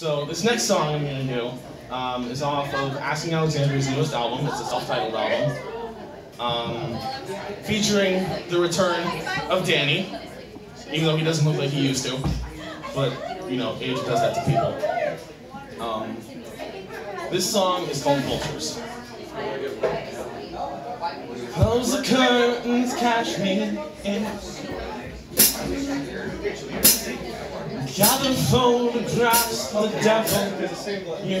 So this next song I'm gonna do um, is off of Asking Alexandria's newest album. It's a self-titled album, um, featuring the return of Danny, even though he doesn't look like he used to. But you know, age does that to people. Um, this song is called Vultures. Close the curtains, cash me in. Gather photographs of the devil you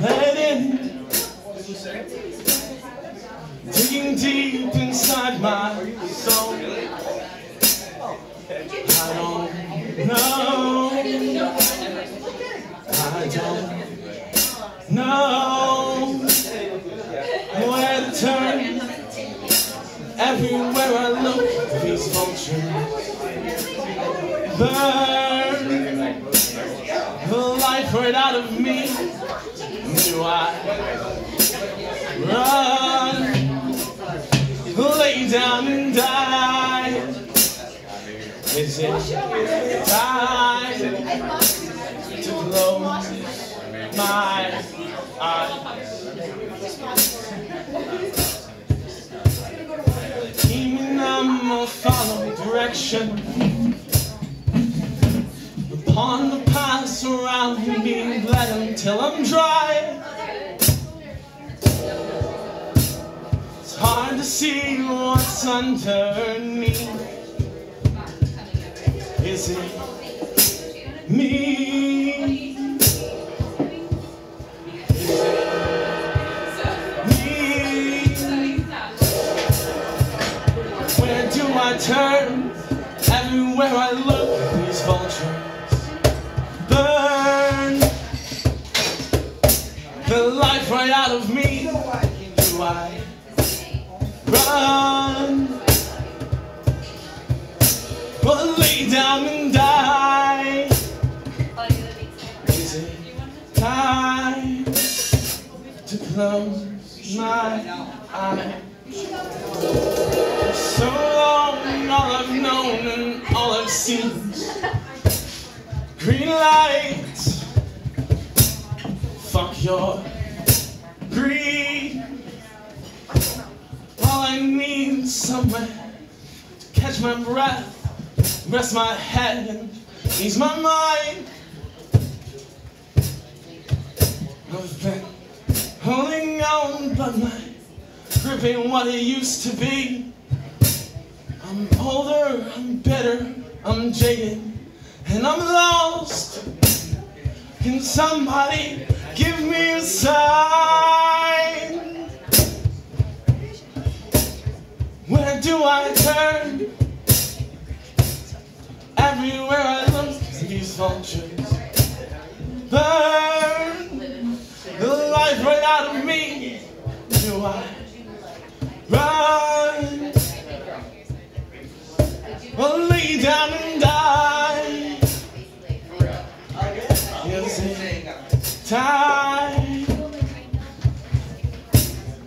let in. Digging deep inside my soul. I don't know. I don't know where to turn. Everywhere I look, these vultures burn the life right out of me. Do I run, lay down and die? Is it time to close my eyes? Even I'm a follow direction upon the path surrounding me, let them till I'm dry. It's hard to see what's underneath. Is it me? Where do I turn? Everywhere I look, of me. Do I run or lay down and die? Is it time to close my eyes? So long, all I've known and all I've seen green lights. Fuck your somewhere to catch my breath, rest my head, and ease my mind. I've been holding on, but my grip ain't what it used to be. I'm older, I'm better, I'm jaded, and I'm lost. Can somebody give me a sign? Do I turn? Everywhere I look, these vultures burn the life right out of me. Do I run? Or lay down and die? Is time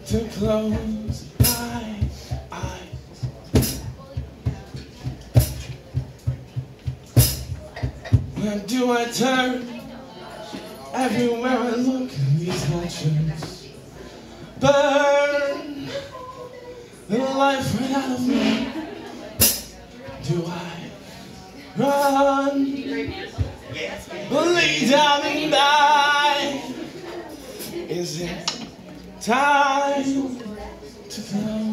to close Where do I turn? Everywhere I look, these vultures burn the life right out of me. Do I run? Lay down and die. Is it time to flow?